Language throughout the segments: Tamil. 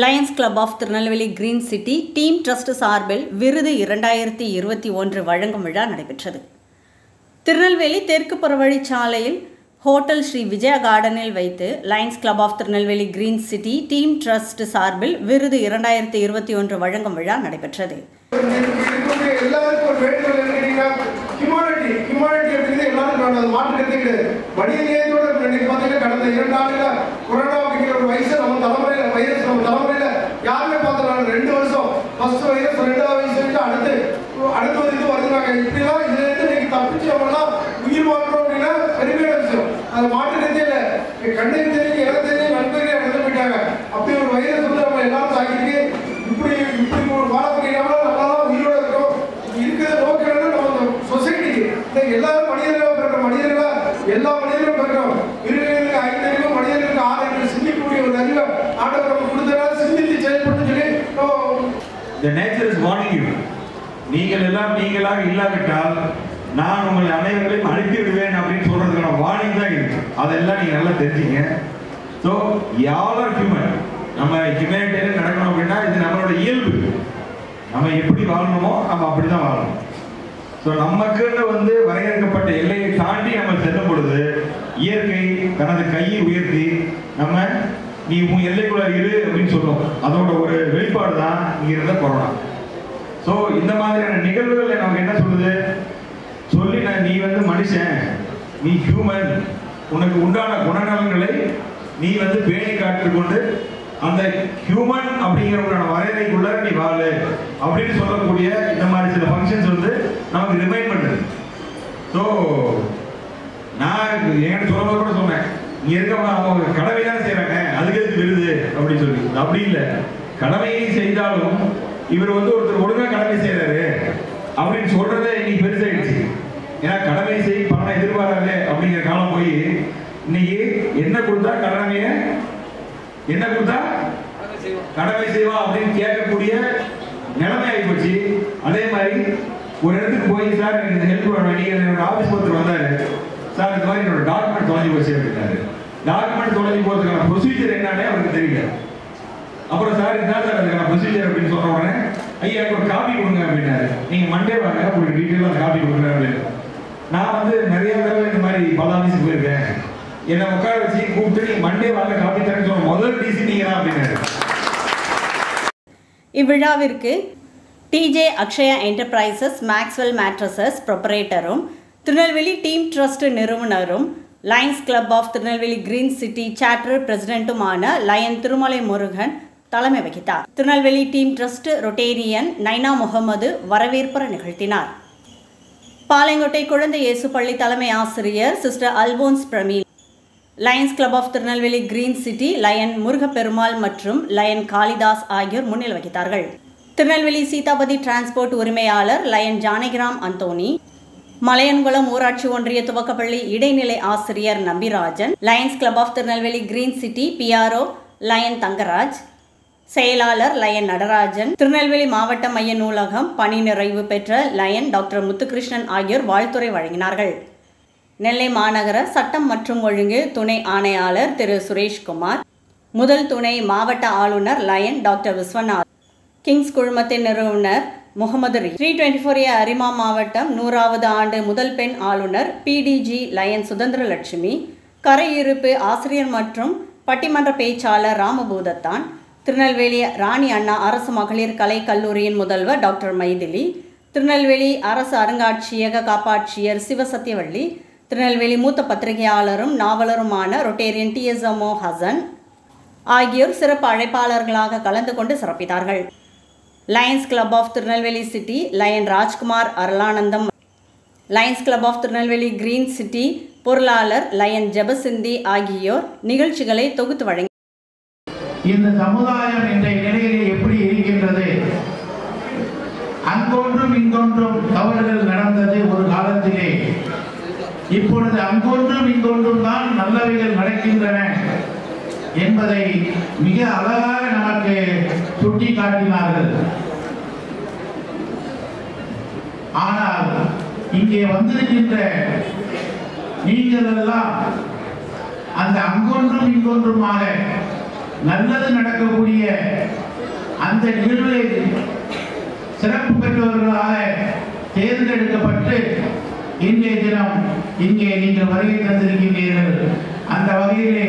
Lions Club of Tirunelveli Green City Team Trust சார்பில் விருது இரண்டாயிரத்தி இருபத்தி ஒன்று வழங்கும் விழா நடைபெற்றது. திருநெல்வேலி தெற்கு புறவழிச்சாலையில் ஹோட்டல் ஸ்ரீ விஜயா கார்டனில் வைத்து Lions Club of Tirunelveli Green City Team Trust சார்பில் விருது இரண்டாயிரத்தி இருபத்தி ஒன்று வழங்கும் விழா நடைபெற்றது. கிடையாது கடந்த இரண்டு ஆண்டுல கொரோனா அப்படிங்கிற ஒரு வயசு நம்ம தலைமுறையில இப்படிலாம் இதுல இருந்து இன்னைக்கு தப்பிச்சு எல்லாம் இல்லாவிட்டால் நான் உங்களை அனைவர்களையும் அனுப்பி விடுவேன் அப்படின்னு சொல்றதுக்கான வார்னிங் தான் இருக்கு அதெல்லாம் நீங்க நல்லா தெரிஞ்சுங்க. ஸோ யார் ஆர் ஹியூமன் நம்ம ஹியூமனிட்டேரியன் நடக்கணும் அப்படின்னா இது நம்மளோட இயல்பு. நம்ம எப்படி வாழணுமோ நம்ம அப்படிதான் வாழணும். ஸோ நமக்குன்னு வந்து வரையறுக்கப்பட்ட எல்லையை தாண்டி நம்ம செல்லும் பொழுது இயற்கை தனது கையை உயர்த்தி நம்ம நீ உன் எல்லைக்குள்ள இரு அப்படின்னு சொல்லுவோம் அதோட ஒரு வெளிப்பாடு தான் இங்க இருந்த கொரோனா ஸோ இந்த மாதிரியான நிகழ்வுகள் நமக்கு என்ன சொல்லுது? சொல்லி நான் நீ வந்து மனுஷன் நீ ஹியூமன் உனக்கு உண்டான குணநலன்களை நீ வந்து பேணி காட்டுக்கொண்டு அந்த ஹியூமன் அப்படிங்கிறவங்களான வரையறைக்குள்ள நீ வாழு அப்படின்னு சொல்லக்கூடிய இந்த மாதிரி சில ஃபங்க்ஷன்ஸ் வந்து நமக்கு ரிமைண்ட் பண்ணுது. ஸோ நான் என்கிட்ட சொல்லும்போது கூட சொன்னேன் இங்கே இருக்கவங்க அவங்க கடமை தான் செய்கிறாங்க அதுக்கு எதுக்கு விருது? அப்படின்னு சொல்லி. அப்படி இல்லை. கடமையை செய்தாலும் இவர் வந்து ஒருத்தர் ஒழுங்கா கடமை செய்யறாரு அப்படின்னு சொல்றதே இன்னைக்கு பெருசாயிடுச்சு. ஏன்னா கடமை செய் பணம் எதிர்பாராது அப்படிங்கிற காலம் போய் இன்னைக்கு என்ன கொடுத்தா கடமைய? என்ன கொடுத்தா? கடமை செய்வா அப்படின்னு கேட்கக்கூடிய நிலைமை ஆகிப்போச்சு அதே மாதிரி ஒரு இடத்துக்கு போய் சார் எனக்கு இந்த ஹெல்ப் பண்ண நீங்க என்னோட ஆஃபீஸ் ஒருத்தர் வந்தாரு. சார் இந்த மாதிரி என்னோட டாக்குமெண்ட் தொலைஞ்சு போச்சு அப்படின்னாரு. டாக்குமெண்ட் தொலைஞ்சு போறதுக்கான ப்ரொசீஜர் என்னன்னே அவருக்கு தெரியல. அப்புறம் சார் இதுதான் சார் அதுக்கான ப்ரொசீஜர் அப்படின்னு சொன்ன உடனே ஐயா எனக்கு ஒரு காப்பி கொடுங்க அப்படின்னாரு. நீங்க மண்டே வாங்க உங்களுக்கு டீட்டெயிலாக காப்பி கொடுக்குறேன் அப்படின்னு நான் வந்து நிறைய தடவை இந்த மாதிரி பல ஆஃபீஸுக்கு போயிருக்கேன். என்னை உட்கார வச்சு கூப்பிட்டு நீங்க மண்டே வாங்க காப்பி தரேன்னு சொன்ன முதல் டிசி நீங்க தான் அப்படின்னாரு. இவ்விழாவிற்கு DJ Akshaya Enterprises Maxwell Mattresses ப்ரொப்பரேட்டரும் Tirunelveli team trust நிறுவனரும் Lions Club of Tirunelveli Green City charter பிரசிடென்ட்டுமான line Thirumalai Murugan தலைமை வகித்தார். Tirunelveli Team Trust Rotarian Naina Mohammed வரவேற்புரை நிகழ்த்தினார். பாளையங்கோட்டை குழந்தை இயேசு பள்ளி தலைமை ஆசிரியர் sister Alphonse Prameel Lions Club of Tirunelveli Green City Lion Murugaperumal மற்றும் லயன் காளிதாஸ் ஆகியோர் முன்னிலை வகித்தார்கள். திருநெல்வேலி சீதாபதி டிரான்ஸ்போர்ட் உரிமையாளர் லயன் ஜானகிராம் அந்தோனி மலையன்குளம் ஊராட்சி ஒன்றிய துவக்கப்பள்ளி இடைநிலை ஆசிரியர் Nambirajan Lions Club of Tirunelveli Green City PRO Lion Thangaraj செயலாளர் லயன் நடராஜன் திருநெல்வேலி மாவட்ட மைய நூலகம் பணி நிறைவு பெற்ற லயன் டாக்டர் முத்துகிருஷ்ணன் ஆகியோர் வாழ்த்துரை வழங்கினார்கள். நெல்லை மாநகர சட்டம் மற்றும் ஒழுங்கு துணை ஆணையாளர் திரு சுரேஷ்குமார் முதல் துணை மாவட்ட ஆளுநர் லயன் டாக்டர் விஸ்வநாத் கிங்ஸ் குழுமத்தின் நிறுவனர் முகமது ரீ. த்ரீ டுவெண்ட்டி ஃபோர் ஏ அரிமா மாவட்டம் நூறாவது ஆண்டு முதல் பெண் ஆளுநர் பிடிஜி லயன் சுதந்திரலட்சுமி கரையிருப்பு ஆசிரியர் மற்றும் பட்டிமன்ற பேச்சாளர் ராமபூதத்தான் திருநெல்வேலி ராணி அண்ணா அரசு மகளிர் கலை கல்லூரியின் முதல்வர் டாக்டர் மைதிலி திருநெல்வேலி அரசு அருங்காட்சியக காப்பாட்சியர் சிவசத்தியவள்ளி திருநெல்வேலி மூத்த பத்திரிகையாளரும் நாவலருமான ரொட்டேரியன் டிஎஸ்எம்ஓ ஹசன் ஆகியோர் சிறப்பு அழைப்பாளர்களாக கலந்து கொண்டு சிறப்பித்தார்கள். Lions Club of Tirunelveli City Lion Rajkumar Arulanandam Lions Club of Tirunelveli Green City பொருளாளர் லயன் ஜெபசிந்தி ஆகியோர் நிகழ்ச்சிகளை தொகுத்து வழங்கி இந்த சமுதாயம் இன்றைய நிலையிலே எப்படி இருக்கின்றது? அங்கொன்றும் இங்கொன்றும் தவறுகள் நடந்தது ஒரு காலத்திலே. இப்பொழுது அங்கொன்றும் இங்கொன்றும் தான் நல்லவைகள் நடக்கின்றன என்பதை மிக அழகாக நமக்கு சுட்டி காட்டினார்கள் ஆனால் இங்கே வந்திருக்கின்ற நீங்கள் எல்லாம் அந்த அங்கொன்றும் இங்கொன்றுமாக நல்லது நடக்கக்கூடிய அந்த நிகழ்வில் சிறப்பு பெற்றவர்களாக தேர்ந்தெடுக்கப்பட்டு இன்றைய தினம் இங்கே நீங்கள் வருகை தந்திருக்கின்றீர்கள். அந்த வகையிலே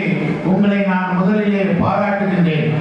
உங்களை நான் முதலிலே பாராட்டுகின்றேன்.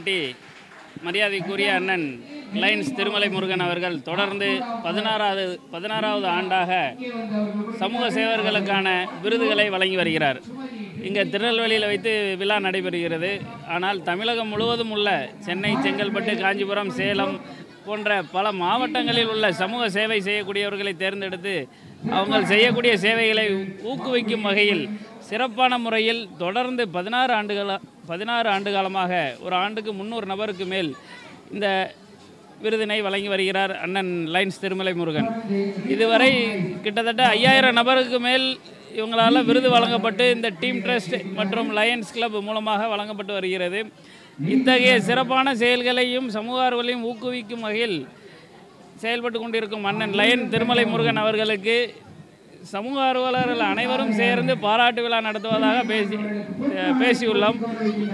பாராட்டி மரியாதைக்குரிய அண்ணன் லைன்ஸ் திருமலை முருகன் அவர்கள் தொடர்ந்து பதினாறாவது பதினாறாவது ஆண்டாக சமூக சேவர்களுக்கான விருதுகளை வழங்கி வருகிறார். இங்கே திருநெல்வேலியில் வைத்து விழா நடைபெறுகிறது. ஆனால் தமிழகம் முழுவதும் உள்ள சென்னை செங்கல்பட்டு காஞ்சிபுரம் சேலம் போன்ற பல மாவட்டங்களில் உள்ள சமூக சேவை செய்யக்கூடியவர்களை தேர்ந்தெடுத்து அவங்க செய்யக்கூடிய சேவைகளை ஊக்குவிக்கும் வகையில் சிறப்பான முறையில் தொடர்ந்து பதினாறு ஆண்டுகளாக பதினாறு ஆண்டு காலமாக ஒரு ஆண்டுக்கு முந்நூறு நபருக்கு மேல் இந்த விருதினை வழங்கி வருகிறார் அண்ணன் லைன்ஸ் திருமலை முருகன். இதுவரை கிட்டத்தட்ட ஐயாயிரம் நபருக்கு மேல் இவங்களால் விருது வழங்கப்பட்டு இந்த டீம் ட்ரஸ்ட் மற்றும் லயன்ஸ் கிளப் மூலமாக வழங்கப்பட்டு வருகிறது. இத்தகைய சிறப்பான செயல்களையும் சமூக ஆர்வலையும் ஊக்குவிக்கும் வகையில் செயல்பட்டு கொண்டிருக்கும் அண்ணன் லயன் திருமலை முருகன் அவர்களுக்கு சமூக ஆர்வலர்கள் அனைவரும் சேர்ந்து பாராட்டு விழா நடத்துவதாக பேசி பேசியுள்ளோம்.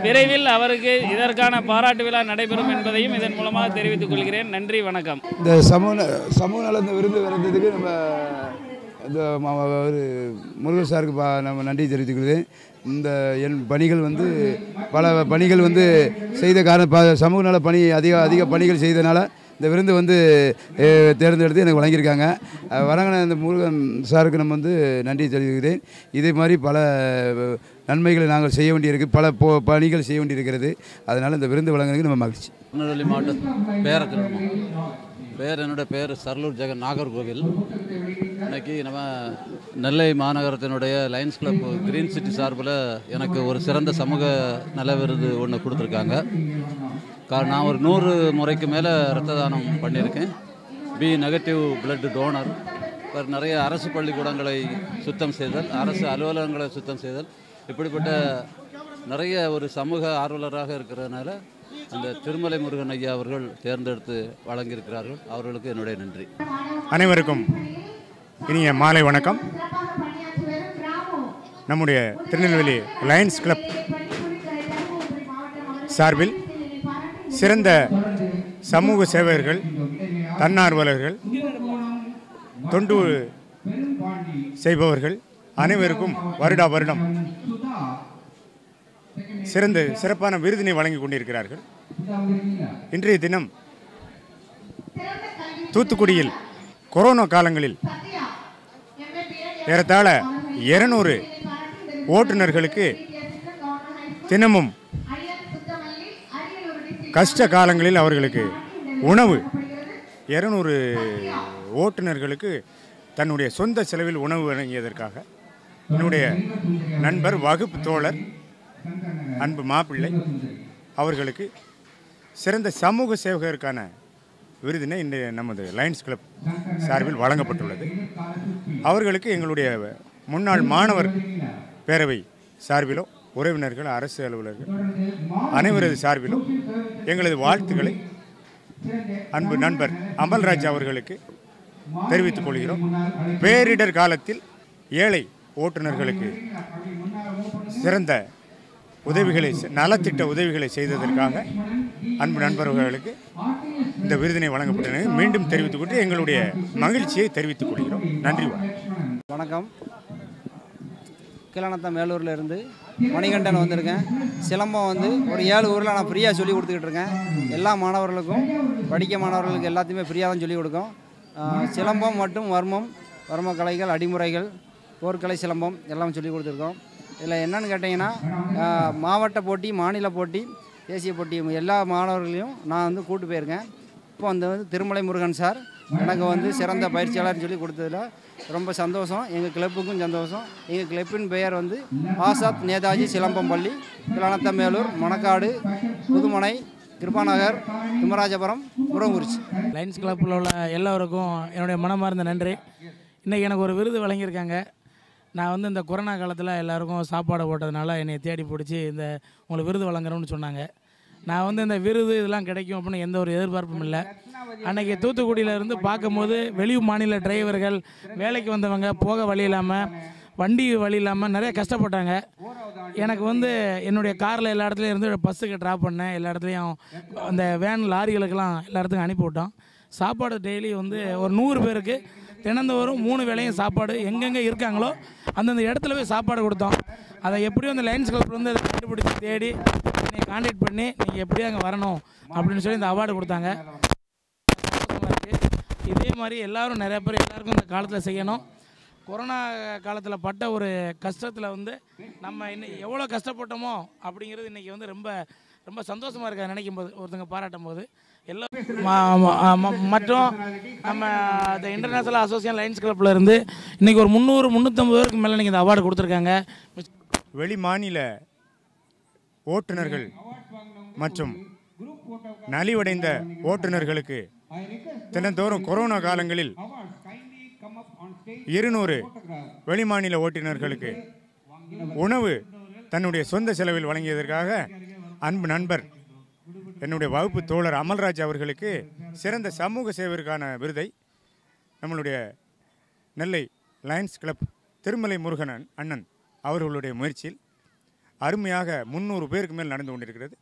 விரைவில் அவருக்கு இதற்கான பாராட்டு விழா நடைபெறும் என்பதையும் இதன் மூலமாக தெரிவித்துக் கொள்கிறேன். நன்றி வணக்கம். இந்த சமூக சமூக நலந்த விருந்து விருது வந்ததுக்கு நம்ம இந்த ஒரு முருகன் சாருக்கு பா நம்ம நன்றி தெரிவித்துக்கிறது இந்த என் பணிகள் வந்து பல பணிகள் வந்து செய்த காரணம் ப- சமூக நல பணி அதிக அதிக பணிகள் செய்தனால இந்த விருந்து வந்து தேர்ந்தெடுத்து எனக்கு வழங்கியிருக்காங்க. வழங்கின இந்த முருகன் சாருக்கு நம்ம வந்து நன்றி தெரிவிக்கிறேன். இதே மாதிரி பல நன்மைகளை நாங்கள் செய்ய வேண்டியிருக்கு பல போ பணிகள் செய்ய வேண்டியிருக்கிறது. அதனால் இந்த விருந்து வழங்குறதுக்கு நம்ம மகிழ்ச்சி. திருநெல்வேலி மாவட்டம் பேர பேர் என்னுடைய பேர் சர்லூர் ஜெகன் நாகர்கோவில் இன்னைக்கு நம்ம நெல்லை மாநகரத்தினுடைய லயன்ஸ் கிளப் கிரீன் சிட்டி சார்பில் எனக்கு ஒரு சிறந்த சமூக நல விருது ஒன்று கொடுத்துருக்காங்க. கா நான் ஒரு நூறு முறைக்கு மேலே ரத்த தானம் பண்ணியிருக்கேன். பி நெகட்டிவ் பிளட் டோனர் வேறு நிறைய அரசு பள்ளிக்கூடங்களை சுத்தம் செய்தல் அரசு அலுவலகங்களை சுத்தம் செய்தல். இப்படிப்பட்ட நிறைய ஒரு சமூக ஆர்வலராக இருக்கிறதுனால அந்த திருமலை முருகன் ஐயா அவர்கள் தேர்ந்தெடுத்து வழங்கியிருக்கிறார்கள். அவர்களுக்கு என்னுடைய நன்றி. அனைவருக்கும் இனிய மாலை வணக்கம். நம்முடைய திருநெல்வேலி லயன்ஸ் கிளப் சார்பில் சிறந்த சமூக சேவகர்கள் தன்னார்வலர்கள் தொண்டு செய்பவர்கள் அனைவருக்கும் வருடா வருடம் சிறந்த சிறப்பான விருதினை வழங்கி கொண்டிருக்கிறார்கள். இன்றைய தினம் தூத்துக்குடியில் கொரோனா காலங்களில் ஏறத்தாழ இருநூறு ஓட்டுநர்களுக்கு தினமும் கஷ்ட காலங்களில் அவர்களுக்கு உணவு. இருநூறு ஓட்டுநர்களுக்கு தன்னுடைய சொந்த செலவில் உணவு வழங்கியதற்காக என்னுடைய நண்பர் வகுப்பு தோழர் அன்பு மாப்பிள்ளை அவர்களுக்கு சிறந்த சமூக சேவகருக்கான விருதினை இன்றைய நமது லயன்ஸ் கிளப் சார்பில் வழங்கப்பட்டுள்ளது. அவர்களுக்கு எங்களுடைய முன்னாள் மாணவர் பேரவை சார்பிலோ உறவினர்கள் அரசு அலுவலர்கள் அனைவரது சார்பிலும் எங்களது வாழ்த்துக்களை அன்பு நண்பர் அமல்ராஜ் அவர்களுக்கு தெரிவித்துக் கொள்கிறோம். பேரிடர் காலத்தில் ஏழை ஓட்டுநர்களுக்கு சிறந்த உதவிகளை செ- நலத்திட்ட உதவிகளை செய்ததற்காக அன்பு நண்பர்களுக்கு இந்த விருதினை வழங்கப்பட்டது மீண்டும் தெரிவித்துக் கொண்டு எங்களுடைய மகிழ்ச்சியை தெரிவித்துக் கொள்கிறோம். நன்றி வணக்கம். வணக்கம். கீழநத்தம் மேலூரில் இருந்து மணிகண்டன் வந்திருக்கேன். சிலம்பம் வந்து ஒரு ஏழு ஊரில் நான் ஃப்ரீயாக சொல்லி கொடுத்துக்கிட்டு இருக்கேன். எல்லா மாணவர்களுக்கும் படிக்க மாணவர்களுக்கு எல்லாத்தையுமே ஃப்ரீயாக தான் சொல்லிக் கொடுக்கும். சிலம்பம் மற்றும் வர்மம் வர்ம கலைகள் அடிமுறைகள் போர்க்கலை சிலம்பம் எல்லாம் சொல்லி கொடுத்துருக்கோம். இதில் என்னென்னு கேட்டிங்கன்னா மாவட்ட போட்டி மாநில போட்டி தேசிய போட்டி எல்லா மாணவர்களையும் நான் வந்து கூட்டு போயிருக்கேன். இப்போ வந்து திருமலை முருகன் சார் எனக்கு வந்து சிறந்த பயிற்சியாளர்னு சொல்லி கொடுத்ததுல ரொம்ப சந்தோஷம். எங்கள் கிளப்புக்கும் சந்தோஷம். எங்கள் கிளப்பின் பெயர் வந்து ஆசாத் நேதாஜி சிலம்பம் பள்ளி மணக்காடு புதுமனை கிருபாநகர் திம்மராஜபுரம் முருகங்குறிச்சி. லைன்ஸ் கிளப்பில் உள்ள எல்லோருக்கும் என்னுடைய மனமார்ந்த நன்றி. இன்றைக்கி எனக்கு ஒரு விருது வழங்கியிருக்காங்க. நான் வந்து இந்த கொரோனா காலத்தில் எல்லாருக்கும் சாப்பாடு போட்டதுனால என்னை தேடி பிடிச்சி இந்த உங்களுக்கு விருது வழங்குறோம்னு சொன்னாங்க. நான் வந்து இந்த விருது இதெல்லாம் கிடைக்கும் அப்படின்னு எந்த ஒரு எதிர்பார்ப்பும் இல்லை. அன்னைக்கு தூத்துக்குடியில இருந்து பார்க்கும்போது வெளி மாநில டிரைவர்கள் வேலைக்கு வந்தவங்க போக வழி இல்லாமல் வண்டி வழி இல்லாமல் நிறைய கஷ்டப்பட்டாங்க. எனக்கு வந்து என்னுடைய காரில் எல்லா இடத்துலையும் இருந்து பஸ்ஸுக்கு ட்ராப் பண்ணேன். எல்லா இடத்துலையும் அந்த வேன் லாரிகளுக்கெல்லாம் எல்லா இடத்துக்கும் அனுப்பிவிட்டோம் சாப்பாடு டெய்லி வந்து ஒரு நூறு பேருக்கு தினந்தோறும் மூணு வேளையும் சாப்பாடு எங்கெங்கே இருக்காங்களோ அந்தந்த இடத்துல போய் சாப்பாடு கொடுத்தோம். அதை எப்படியும் அந்த லைன்ஸ் கிளப் வந்து அதை கண்டுபிடிச்சி தேடி நீங்கள் காண்டாக்ட் பண்ணி நீங்கள் எப்படியும் அங்கே வரணும் அப்படின்னு சொல்லி இந்த அவார்டு கொடுத்தாங்க. இதே மாதிரி எல்லோரும் நிறைய பேர் எல்லாருக்கும் இந்த காலத்தில் செய்யணும். கொரோனா காலத்தில் பட்ட ஒரு கஷ்டத்தில் வந்து நம்ம இன்னும் எவ்வளோ கஷ்டப்பட்டோமோ அப்படிங்கிறது இன்றைக்கி வந்து ரொம்ப ரொம்ப சந்தோஷமாக இருக்காது நினைக்கும் போது ஒருத்தங்க பாராட்டும் போது. மற்றும் நம்ம இந்த இன்டர்நேஷனல் அசோசியேஷன் லைன்ஸ் கிளப்பில் இருந்து இன்றைக்கி ஒரு முந்நூறு முந்நூற்றம்பது பேருக்கு மேலே நீங்கள் இந்த அவார்டு கொடுத்துருக்காங்க. வெளி மாநில ஓட்டுநர்கள் மற்றும் நலிவடைந்த ஓட்டுநர்களுக்கு தினந்தோறும் கொரோனா காலங்களில் இருநூறு வெளிமாநில ஓட்டுநர்களுக்கு உணவு தன்னுடைய சொந்த செலவில் வழங்கியதற்காக அன்பு நண்பர் என்னுடைய வகுப்பு தோழர் அமல்ராஜ் அவர்களுக்கு சிறந்த சமூக சேவைக்கான விருதை நம்மளுடைய நெல்லை லயன்ஸ் கிளப் திருமலை முருகன் அண்ணன் அவர்களுடைய முயற்சியில் அருமையாக முந்நூறு பேருக்கு மேல் நடந்து கொண்டிருக்கிறது.